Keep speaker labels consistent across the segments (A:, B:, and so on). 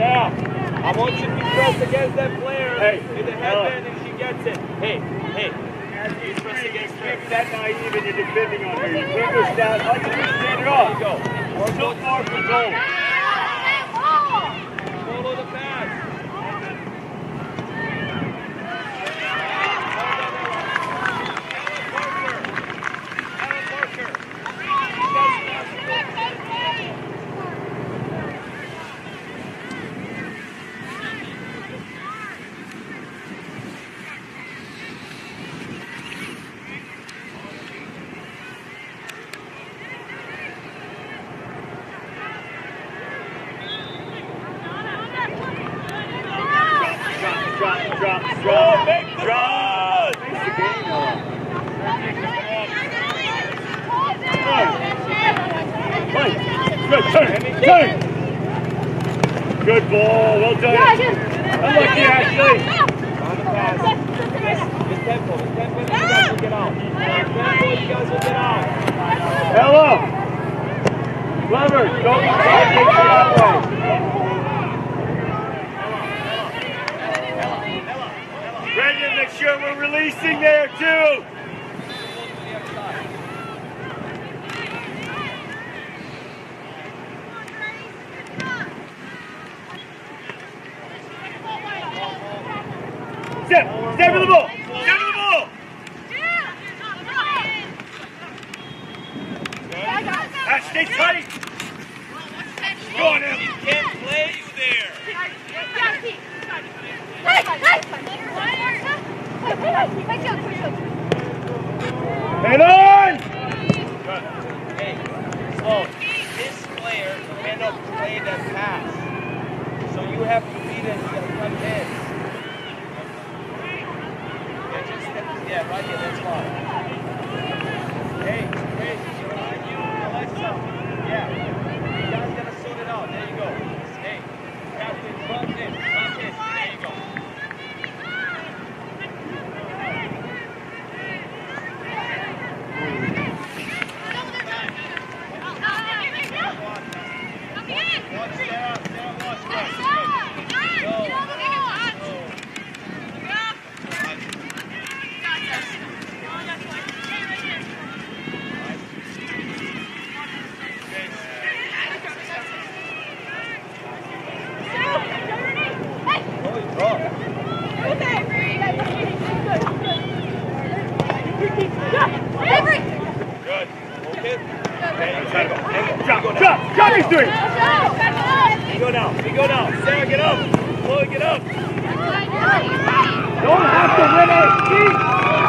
A: I want you to be pressed against that player
B: hey,
A: in the
B: uh,
A: headband if she gets it. Hey, hey.
B: You. Can't be that naive and you're defending on her. You put this down. Like you stand it off. We're so far from goal. Avery! Good. Okay.
A: Hey,
B: drop, drop, drop these three!
A: Go down, go down. Sarah, get up. Chloe, get up.
B: Don't have to win it. Keep.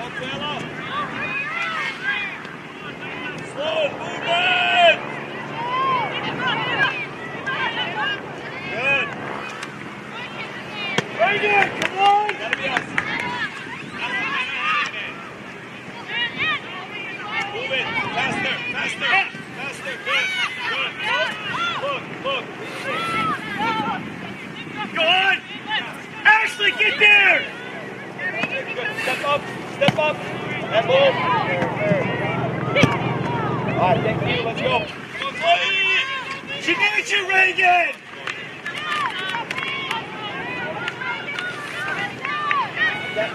B: Slow move movement! up. And move. All right, thank you. Let's go. Go, Reagan. That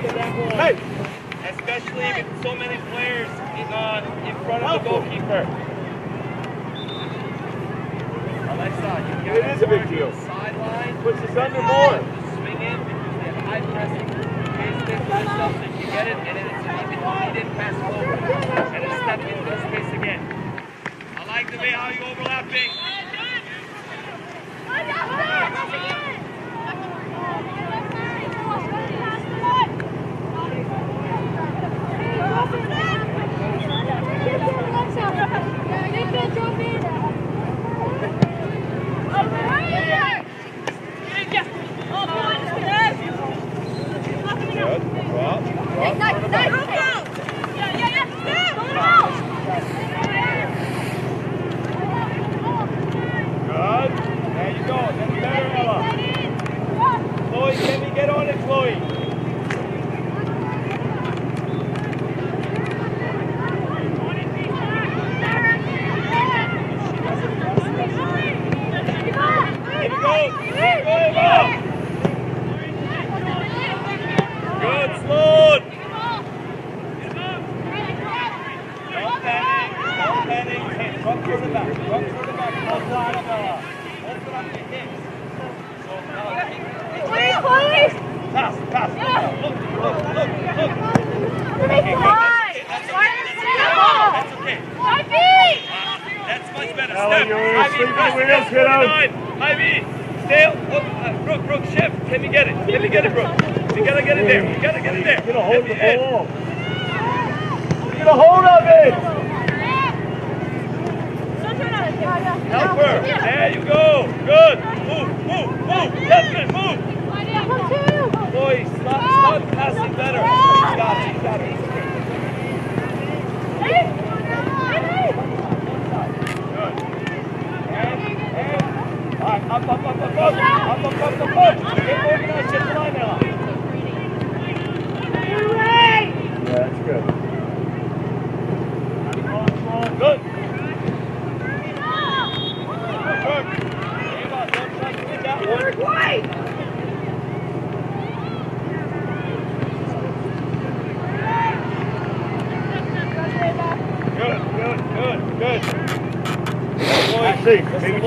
B: Hey.
A: Especially with so many players in, on, in front of the goalkeeper. Alexa, you
B: it is a big deal.
A: Sideline.
B: Puts us under more.
A: Swing in because they have high pressing. Case this for themselves so you get it, and then it's an even needed pass over And a step into space again. I like the way how you overlapping.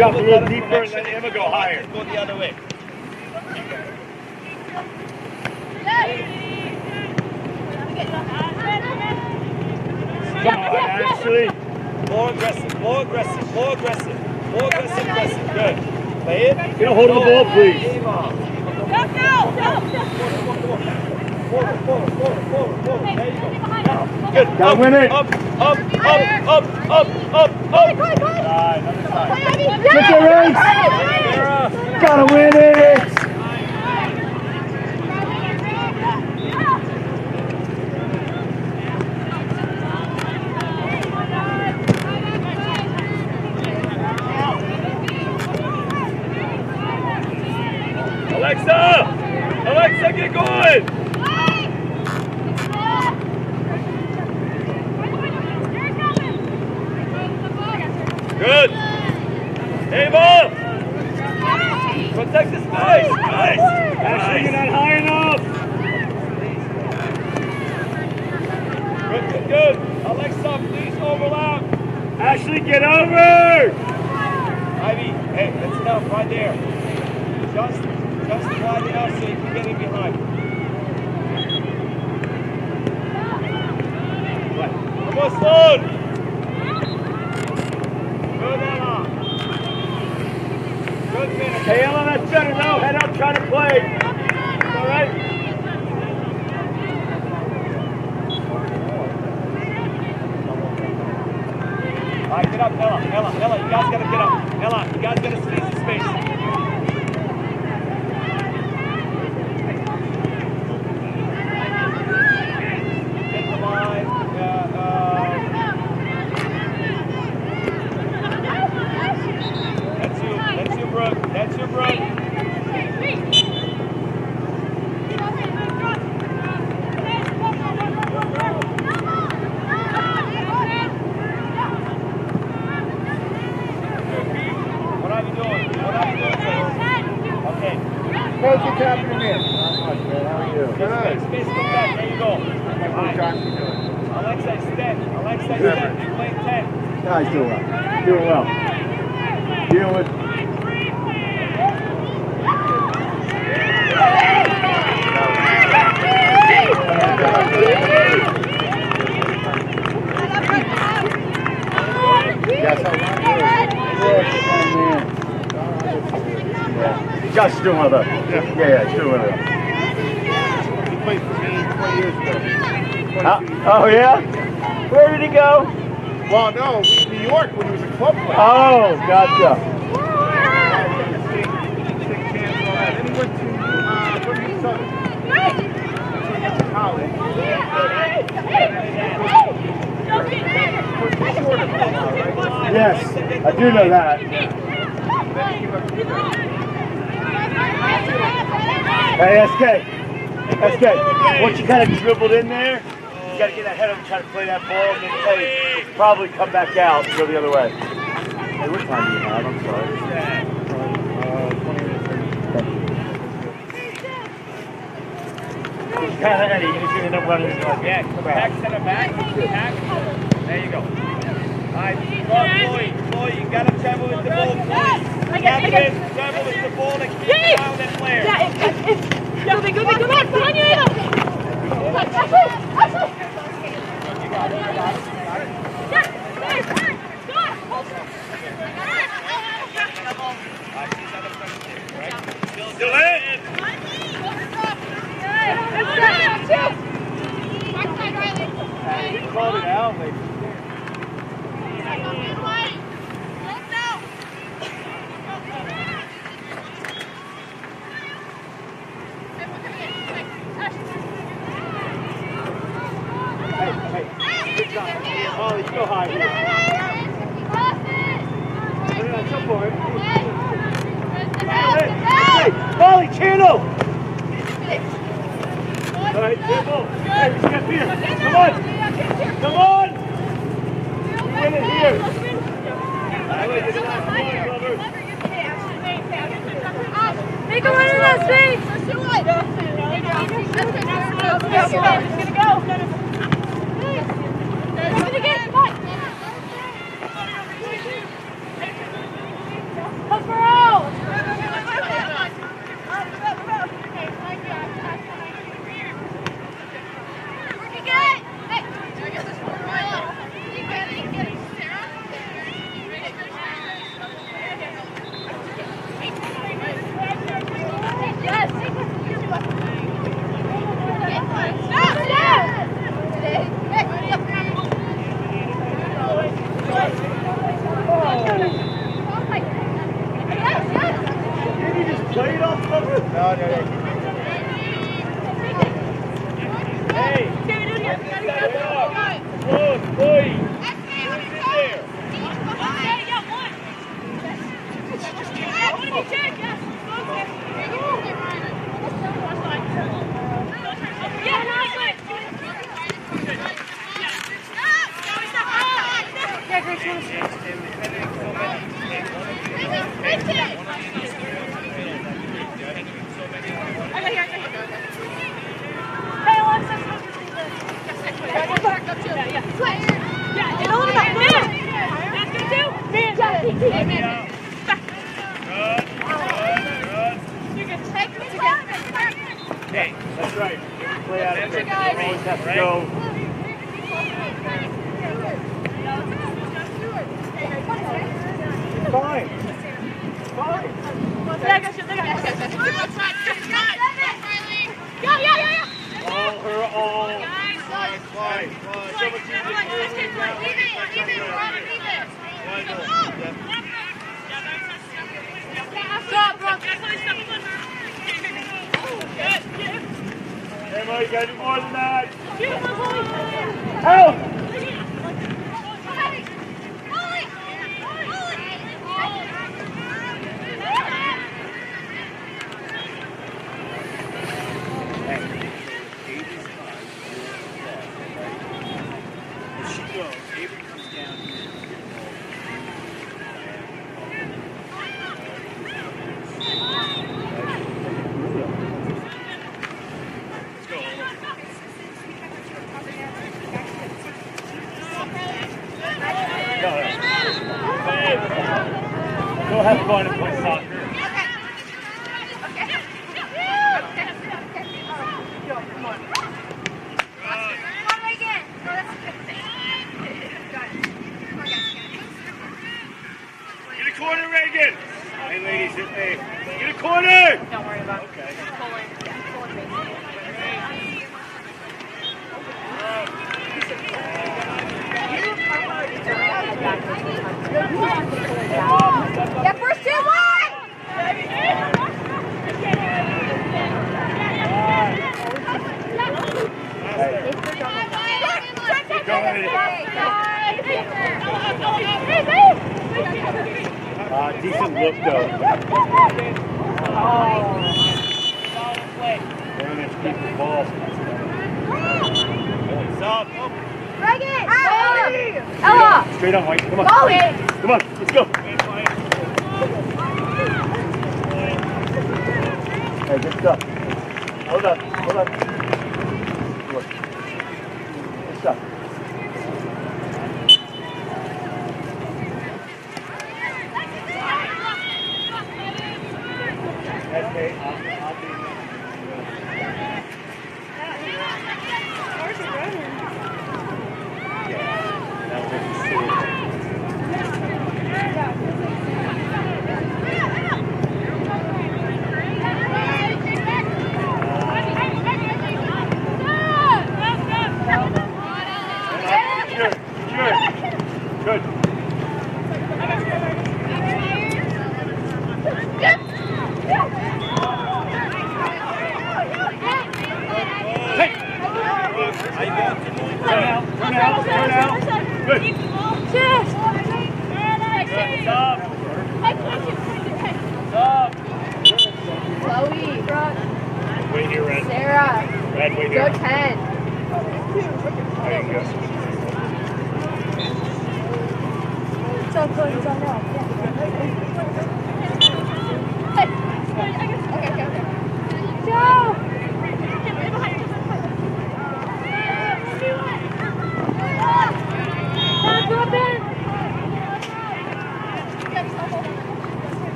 B: drop a
A: little
B: deeper and let him go higher.
A: Go the other way.
B: Come on, Ashley.
A: More aggressive, more aggressive, more aggressive, more aggressive, aggressive. Good. Play it.
B: Get a hold of the ball, please.
A: Go, go, go. Forward, forward, forward, forward, forward. Good.
B: Win it.
A: Up, up, up, up, up, up.
B: Good, good, good.
C: Get
B: your race. Gotta win it.
D: I
B: do know that. Hey, SK. SK, once you kind of dribbled in there, you got to get ahead of him, try to play that ball, and then play, probably come back out and go the other way. Hey, what time do you have? I'm sorry. Kind of, you're just gonna end up running.
A: Yeah,
B: come
A: back.
B: Pack,
A: center it back. Pack. There you go. Right, Floyd, Floyd, you gotta travel with the ball, travel with the ball
C: go,
B: out. Thank you.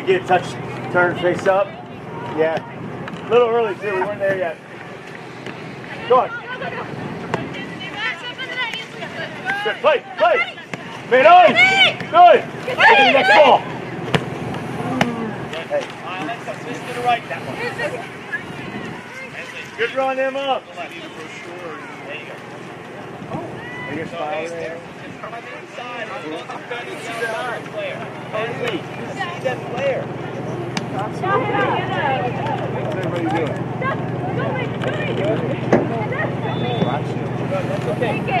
B: we get touch, turn face up. Yeah. A little early too, we weren't there yet. Go on. Good, play, play. Man, on. Good. Hey, next ball. Hey.
E: Alex, to the right, that one.
A: Good run, Emma.
E: There you go.
B: Are you smiling?
E: be that player. How you doing? Watch it. That's
A: okay.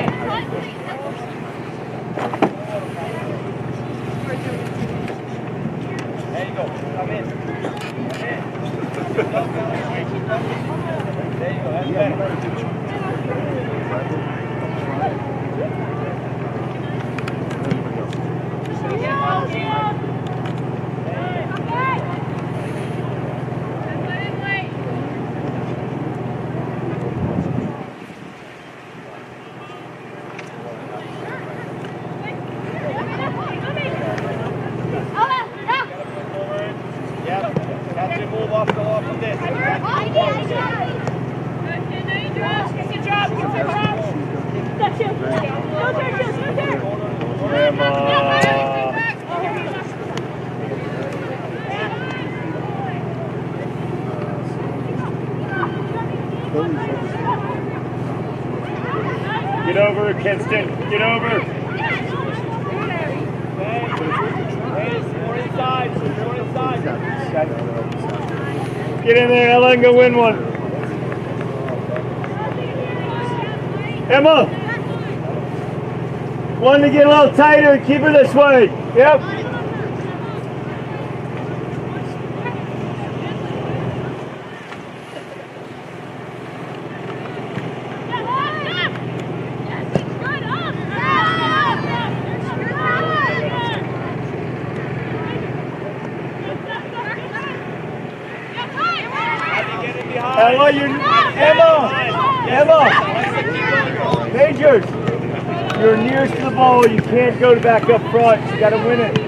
A: Get over,
E: Kinston. Get over.
A: Get in there, Ellen. Go win one. Emma. One to get a little tighter. Keep her this way. Yep. Go back up front. You got to win it.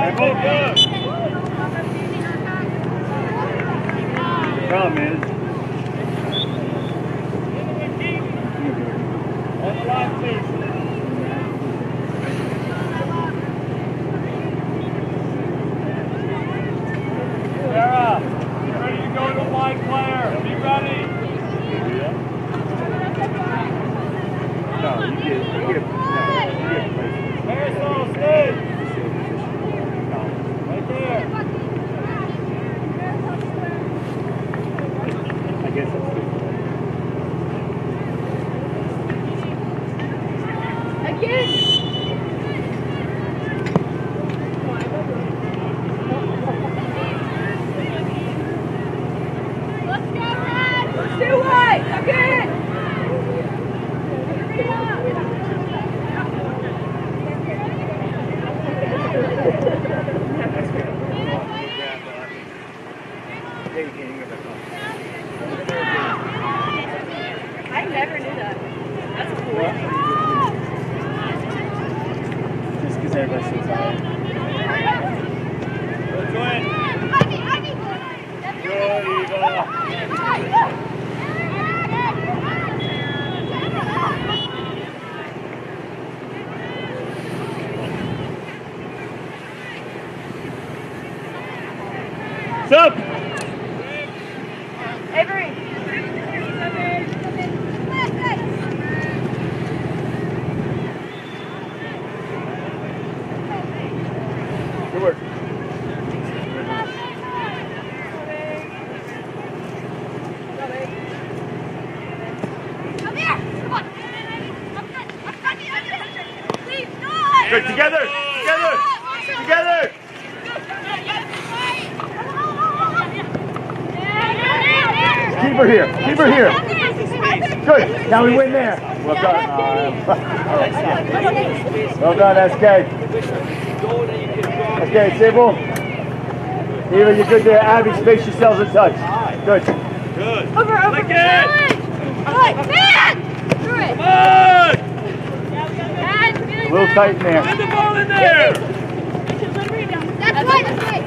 A: Come on,
B: is, now we win there. Well done. Uh, well done, SK.
A: Go and you can draw.
B: Okay, Sybil. Eva, you're good there. Abby, space yourselves in touch. Good.
A: Good.
C: Over, over.
A: Lick it.
C: Good. Man! Through it.
A: Come on.
C: Man,
B: A
C: really
B: little
C: good.
B: tight in there.
A: Get the ball in there.
C: That's right, that's right.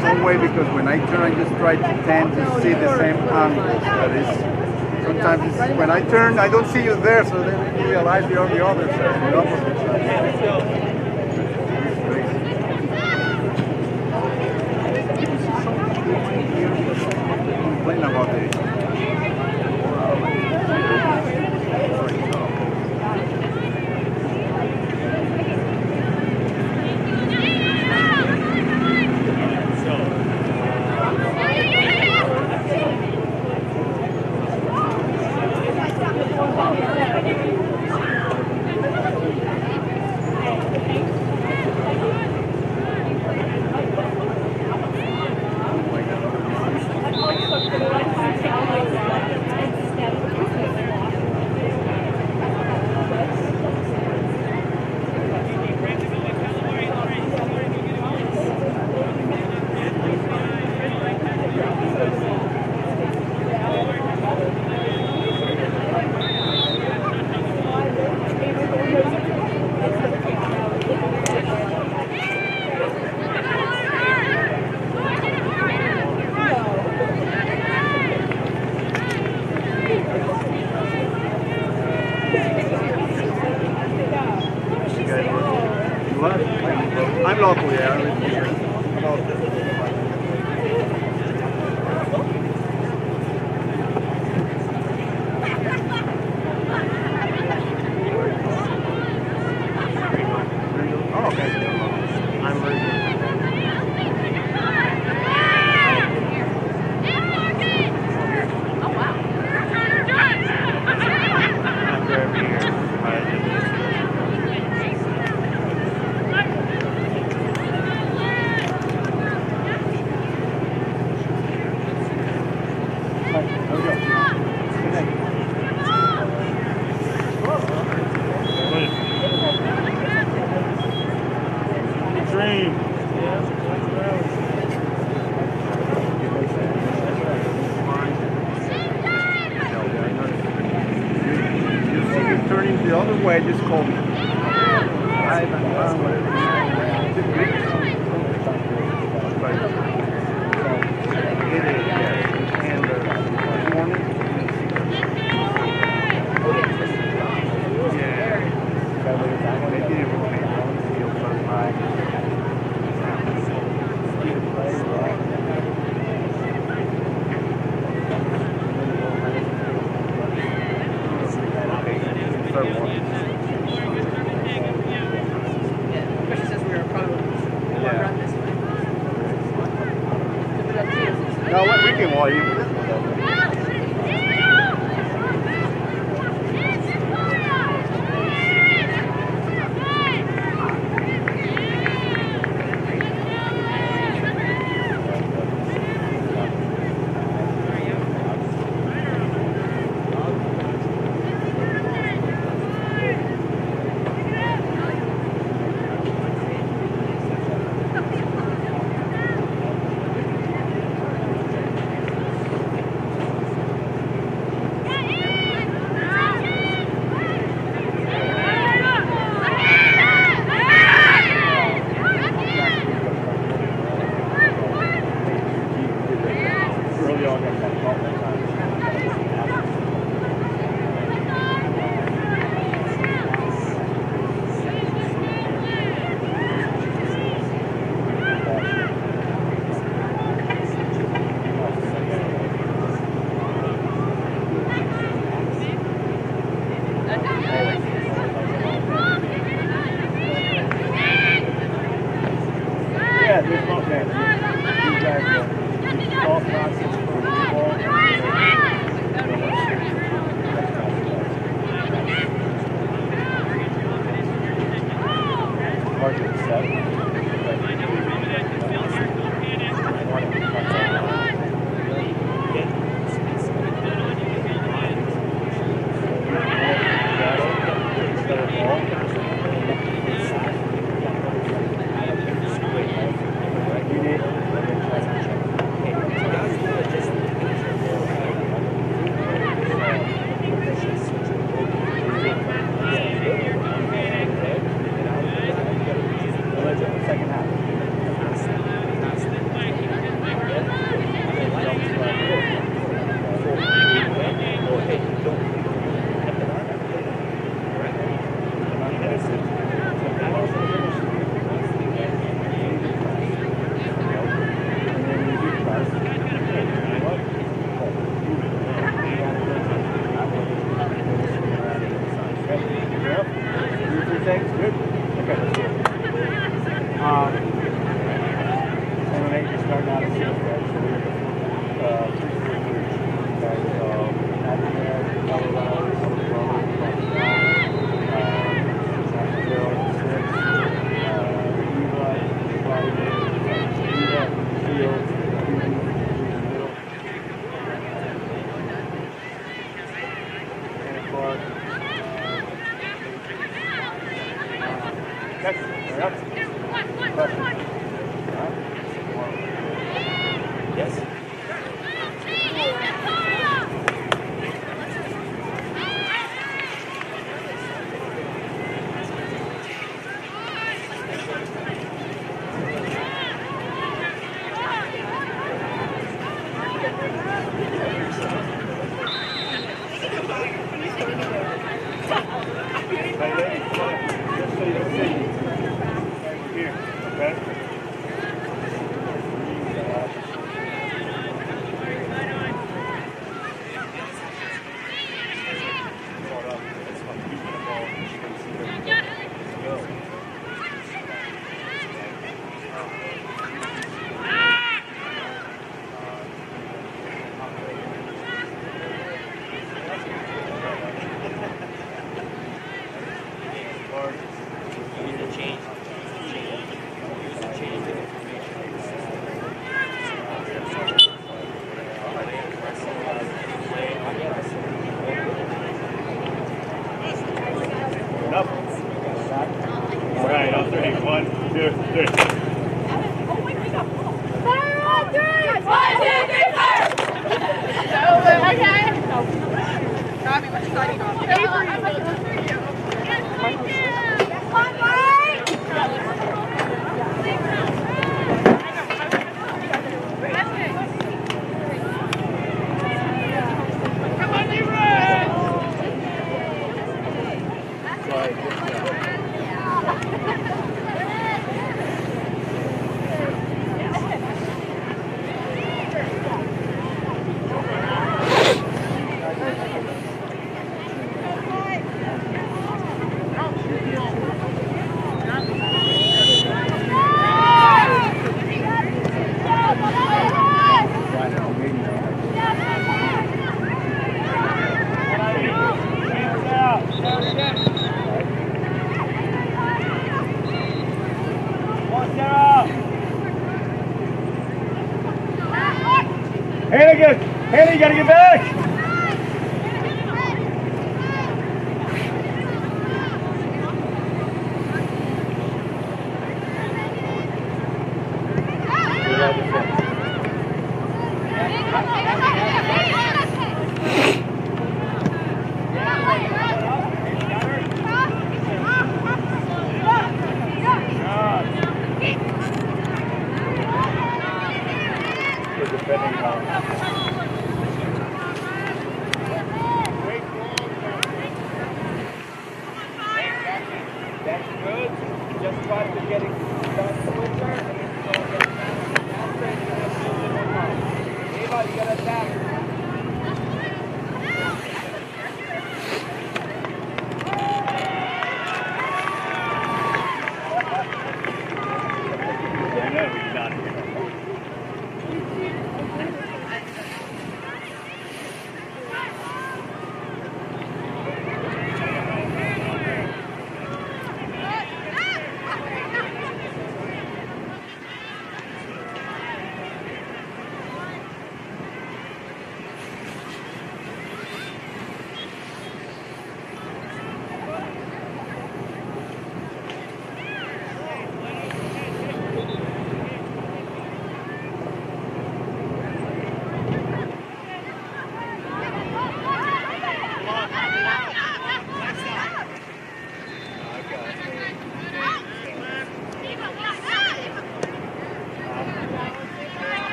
E: some way because when I turn, I just try to tend to see the same angles. That is, sometimes when I turn, I don't see you there, so then you realize you're on the other side.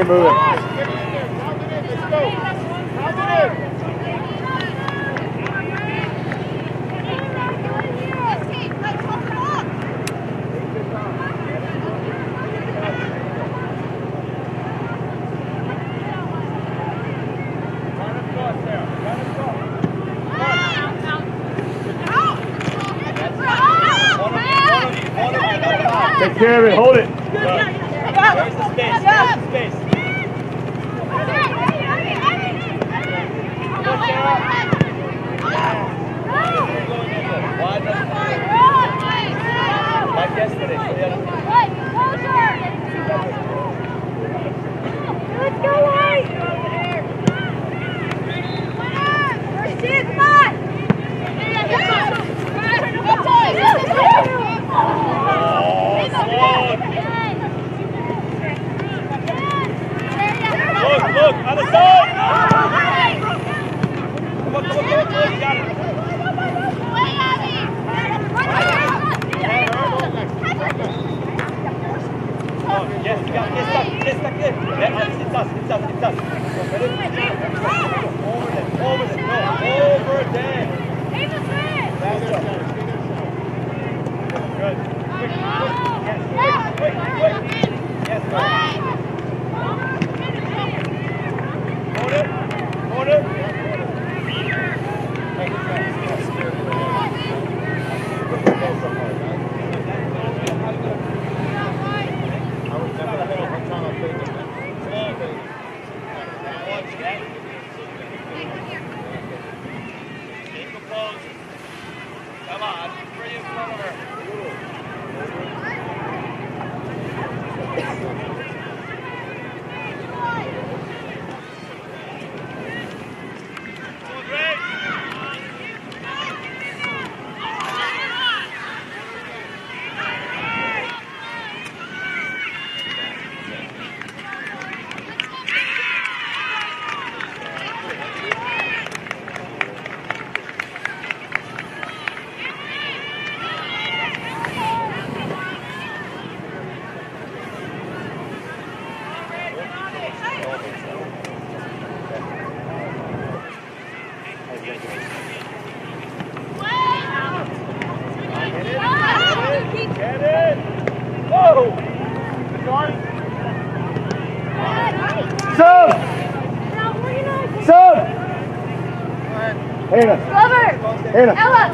B: Let's it
A: moving.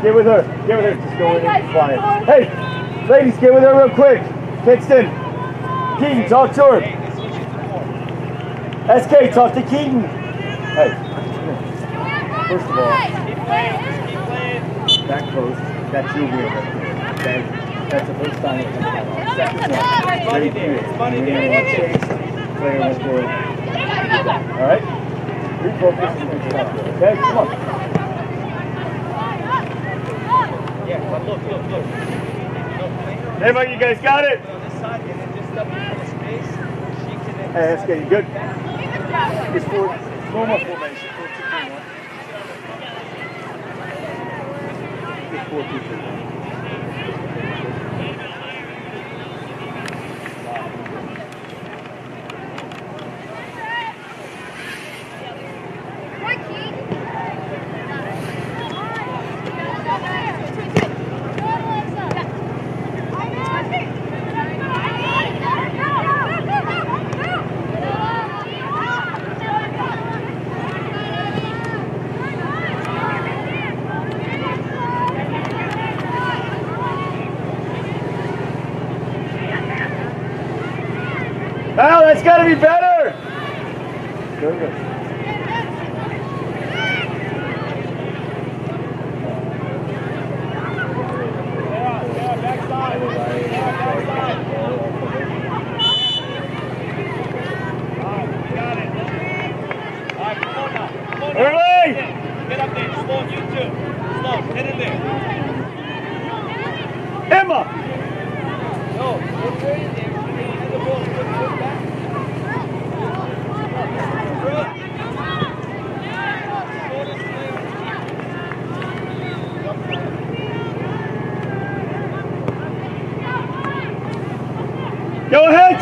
B: Get with her. Get with her. Just go in and quiet. Hey, ladies, get with her real quick. Kingston. Keaton, talk to her. SK, talk to Keaton. Hey. First of all, that close. that's your wheel right there. Okay? That's the first time it's going to. Second one,
A: very clear.
B: You're
A: going
B: to want chase, player will score. All right? Refocus and stop. Okay, come on.
A: look, look, look. Hey,
B: buddy! you guys got it? Hey, that's you good? It's for normal formation. It's 4 2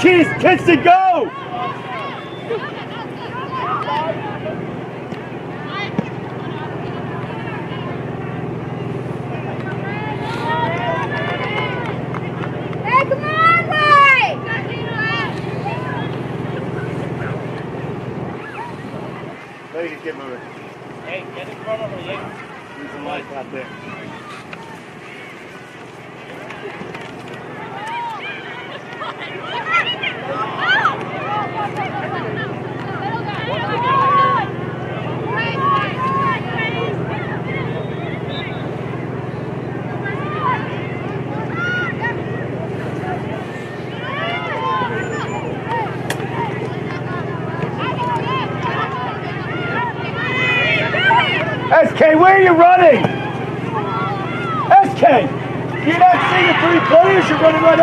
B: Keith Kissinger! you running? SK, do you not see the three players you're running right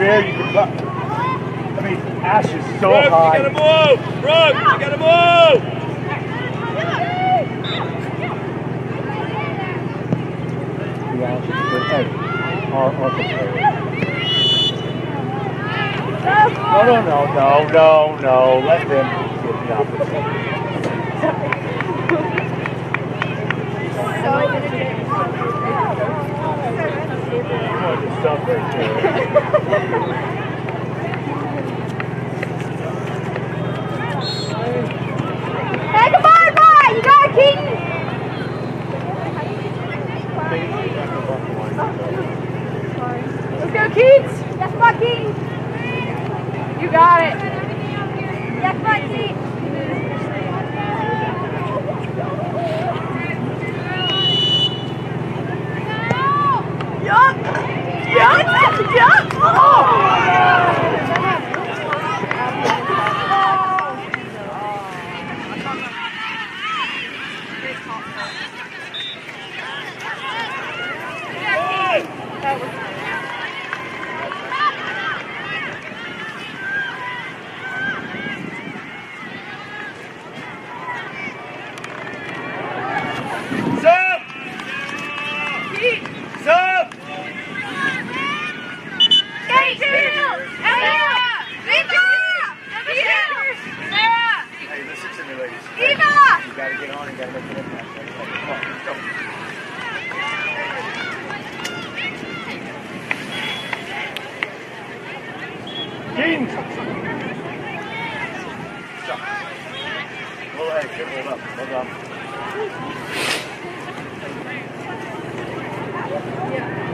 B: fair, you can. I mean, Ash is so
A: Brooke, you
B: high.
A: gotta move. Brooke, you gotta move.
B: The Ash is good. Hey, our, our player. No, no, no, no, no, no. Let them get the opportunity. Stop right there.
C: Hey, come on, boy! You got it, Keaton! Let's go, Keats! Yes, my Keaton! You got it! Yes, my Keaton! Yup! Yup! Yup! Oh!
A: Sub! Sub!
B: Hey, listen to me, ladies. You gotta get on and gotta make an impact. Come on, let's go. Keaton! Stop. Hold hey, hold up, hold up. We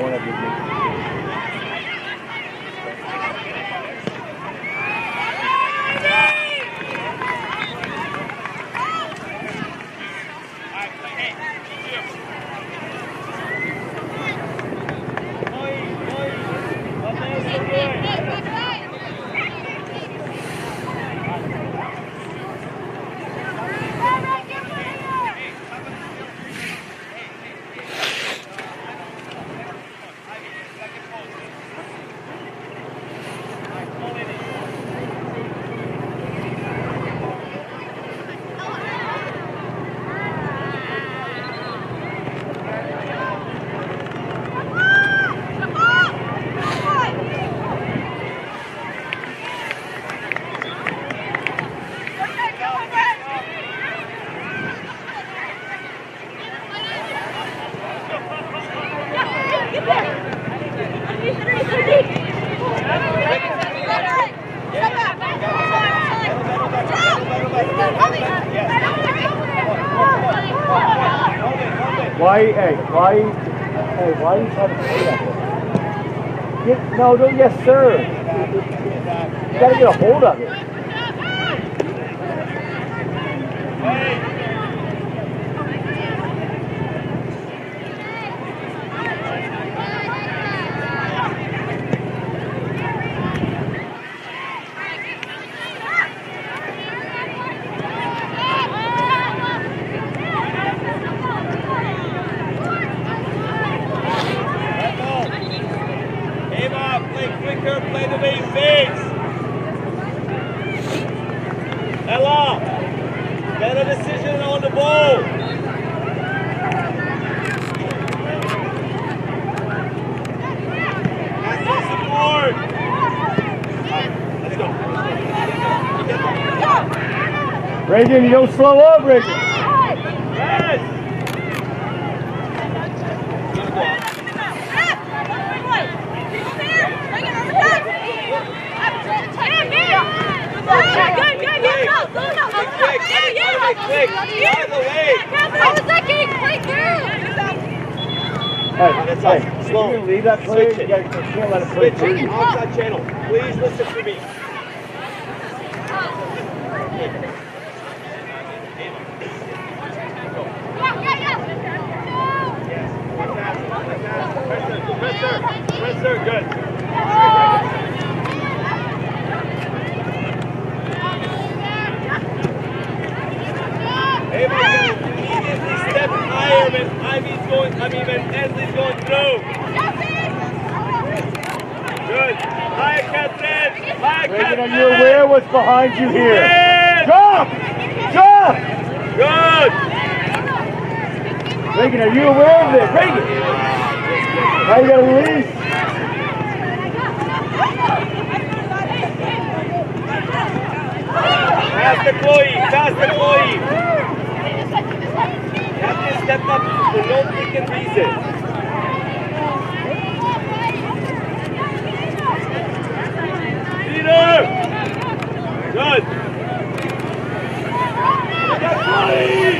B: One of you Why, hey, why, hey, why are you trying to play that? Get, no, don't, yes, sir. You gotta get a hold of it.
A: Ava, play quicker, play the way he thinks. Ella, better decision on the ball. Active support. Let's
B: You don't slow up.
A: Yes.
B: Hey, hey,
A: Slow.
B: you leave that you,
A: it.
B: gotta, you can't let it play
A: Switch
B: through
A: it
B: you.
A: outside channel. Please listen presser, good. Ava, immediately step higher when Ivy's going, I mean when Ansley's going through. Good. Higher, Catherine. Higher,
B: Reagan, are
A: Catherine.
B: you aware what's behind you here? Jump! Jump!
A: Good.
B: Reagan, are you aware of this? Reagan! Now you gotta release.
A: Fast Chloe. Fast Chloe. Captain, step up for no freaking reason. Peter. Good. Get Chloe.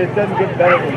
B: it
A: doesn't get better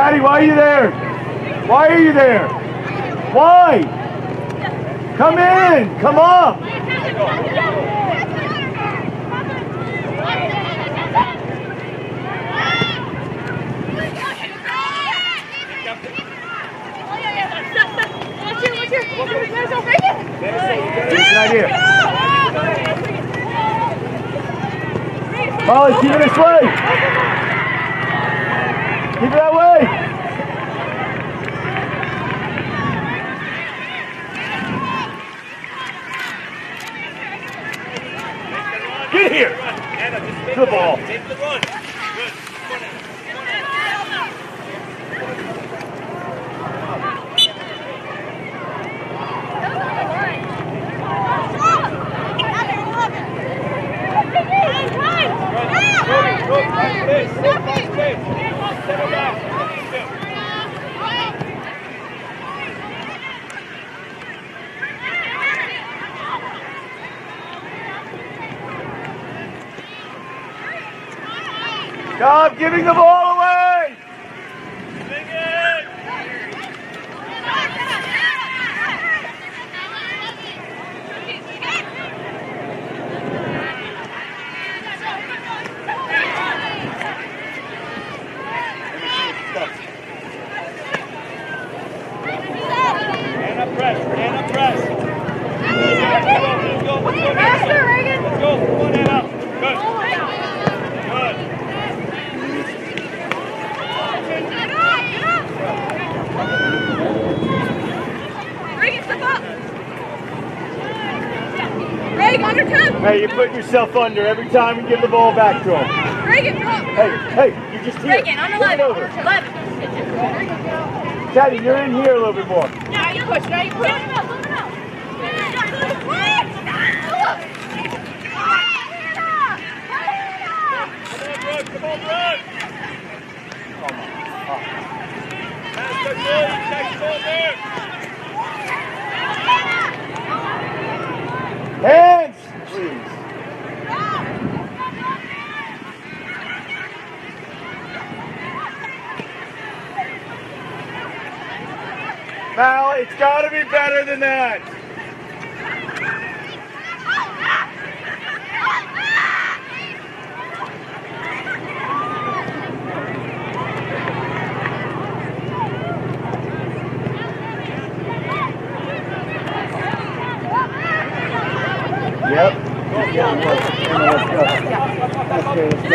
A: Daddy, why are you there? Why are you there? Why? Come in. Come up. Molly, keep it this way. Keep it that way.
B: Yourself under every time you give the ball back to him.
C: Reagan.
B: Hey, hey, you're just here.
C: Reagan, on
B: Move it
C: 11.
B: over.
C: 11.
B: Daddy, you're in here a little bit more.
C: Now you push, now you push.
A: Come on, Brooke. Come on, Brooke. Pass the goal. Next ball there.
B: Hands, please. Mal, it's got to be better than that. Yep. Yeah, let's go.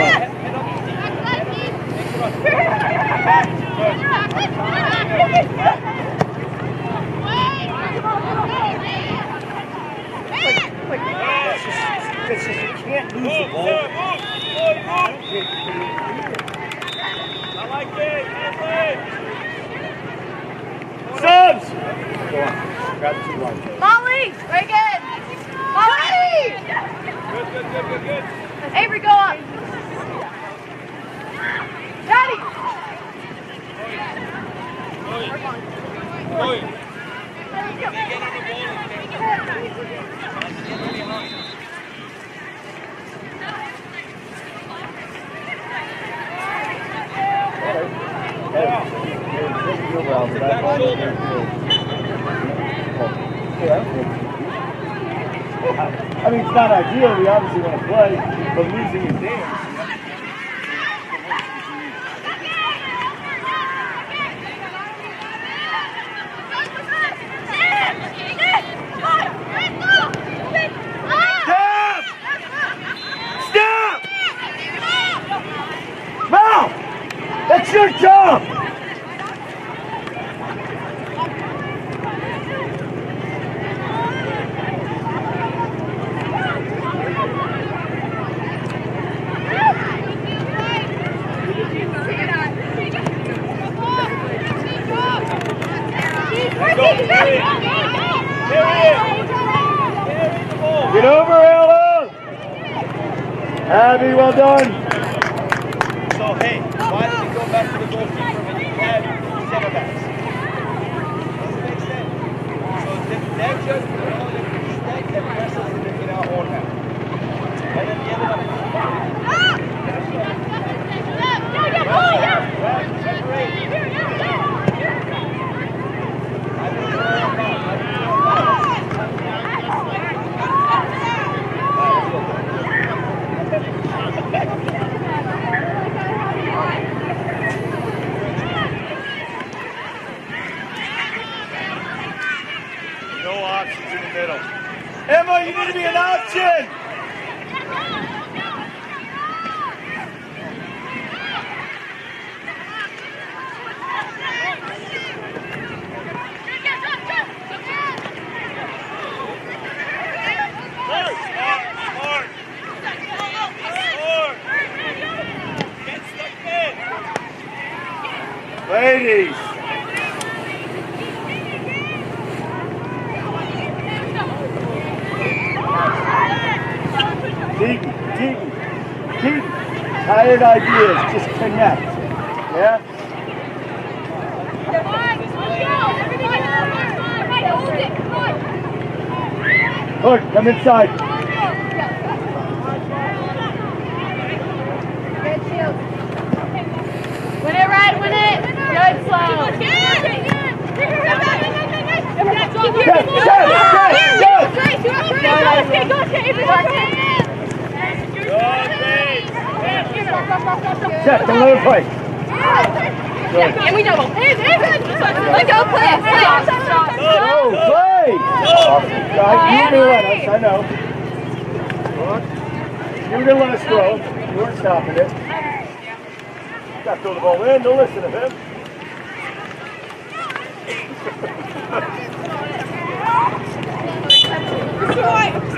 B: It's just you can't lose the ball.
A: Sarah, move. Move, move. I like it.
B: Subs! Go on. Grab two lines.
C: Molly, Reagan. Molly.
A: Good, good, good, good, good.
C: Avery, go up. Daddy.
A: Go in. Get on the ball and stand behind.
B: I mean, it's not ideal. We obviously want to play, but losing is dance. Tired ideas, just connect. Yeah? Look, come inside.
C: Win it, Red, win it. Good, slow.
B: Check, don't let her play.
C: And we double. Let go, play.
B: Oh, play! I, you were gonna let us, I know. Gonna let us throw. You weren't stopping it. Got to throw the ball in, don't listen to him.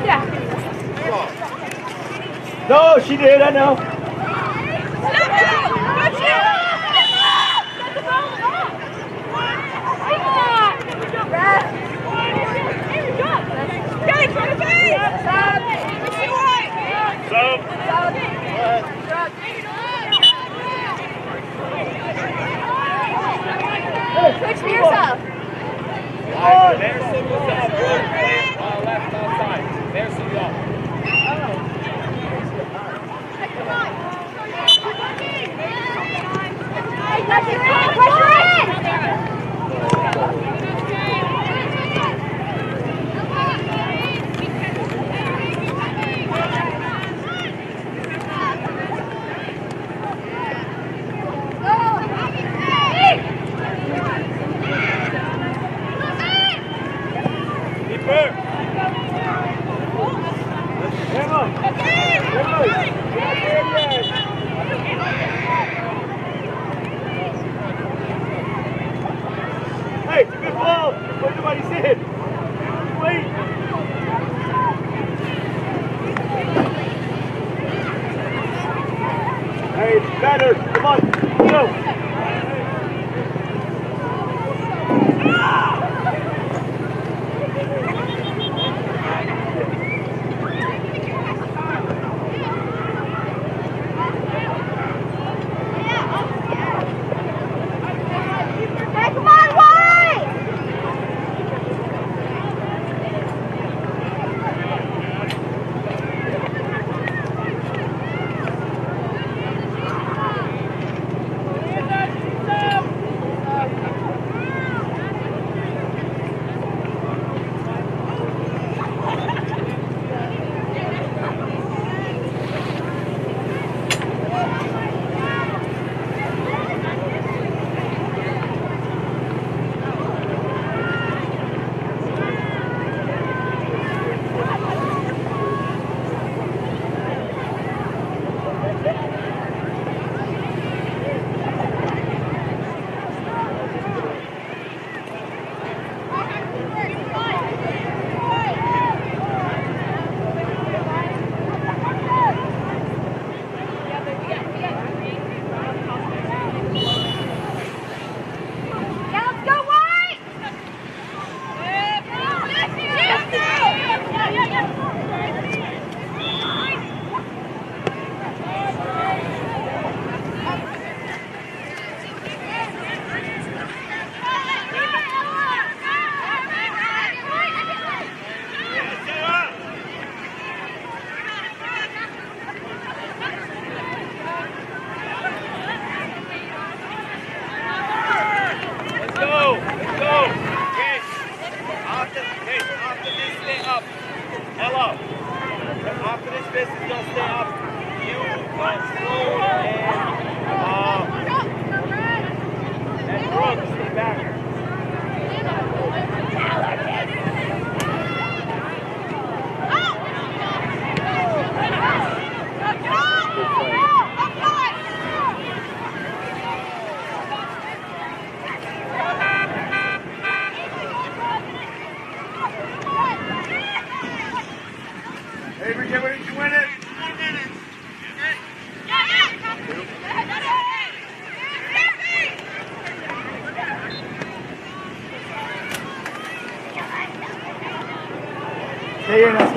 C: Yeah.
B: No, she did, I know.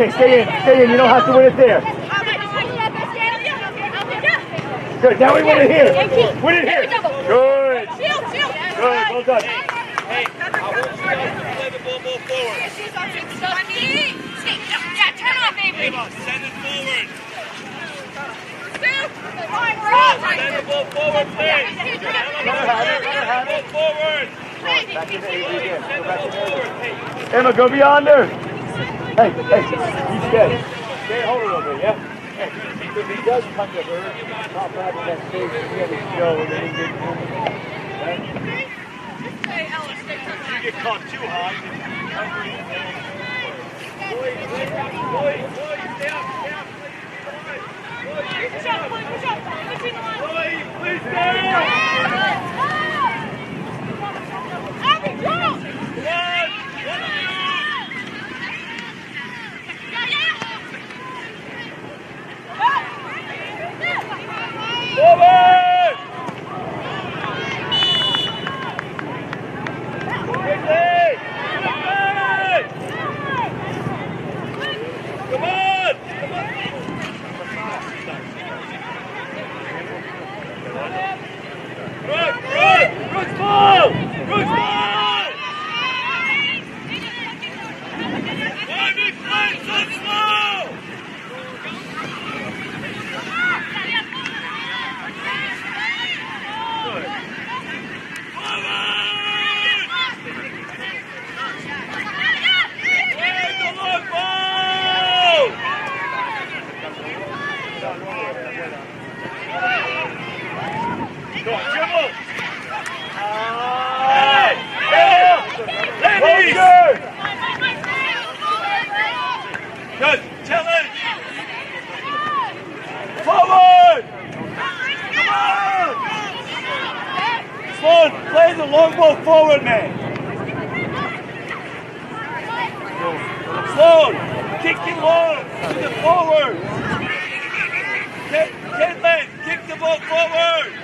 C: In,
A: stay
B: in, stay in. You don't have to win it there. Good, now we win it here. Win it here. Good. Good, well done.
A: Hey, play the ball forward.
C: Yeah, turn off, Avery.
A: Send it forward.
C: Send
A: the ball forward, Send the ball forward.
B: Emma, go beyond her. Hey, hey, you stay. Stay, hold a little bit, yeah? Hey, if he does come to her, top out of that stage, he had to show, and then he get Right?
D: If you get caught too high.
A: Boy, boy, boy, stay up, stay up.
D: Boy, please stay.
A: Boa! long ball forward, man. Sloan, kick it long to the forward. Kent, kick the ball forward.